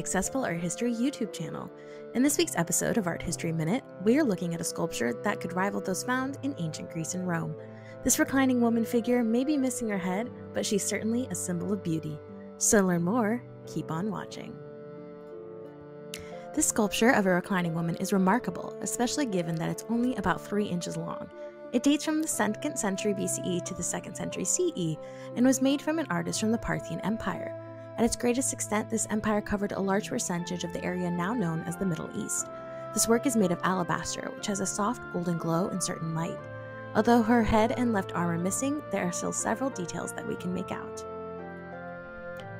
Accessible Art History YouTube channel. In this week's episode of Art History Minute, we are looking at a sculpture that could rival those found in ancient Greece and Rome. This reclining woman figure may be missing her head, but she's certainly a symbol of beauty. So to learn more, keep on watching. This sculpture of a reclining woman is remarkable, especially given that it's only about 3 inches long. It dates from the 2nd century BCE to the 2nd century CE and was made from an artist from the Parthian Empire. At its greatest extent, this empire covered a large percentage of the area now known as the Middle East. This work is made of alabaster, which has a soft golden glow in certain light. Although her head and left arm are missing, there are still several details that we can make out.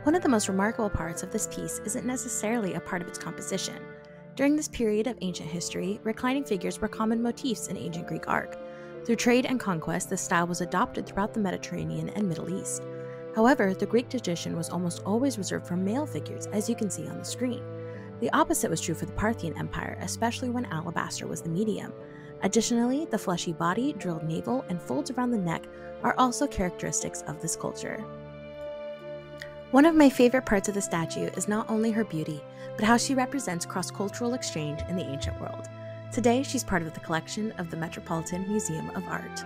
One of the most remarkable parts of this piece isn't necessarily a part of its composition. During this period of ancient history, reclining figures were common motifs in ancient Greek art. Through trade and conquest, this style was adopted throughout the Mediterranean and Middle East. However, the Greek tradition was almost always reserved for male figures, as you can see on the screen. The opposite was true for the Parthian Empire, especially when alabaster was the medium. Additionally, the fleshy body, drilled navel, and folds around the neck are also characteristics of this culture. One of my favorite parts of the statue is not only her beauty, but how she represents cross cultural exchange in the ancient world. Today, she's part of the collection of the Metropolitan Museum of Art.